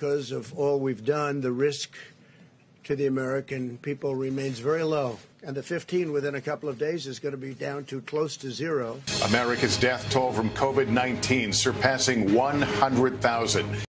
because of all we've done, the risk to the American people remains very low. And the 15 within a couple of days is going to be down to close to zero. America's death toll from COVID 19 surpassing 100,000.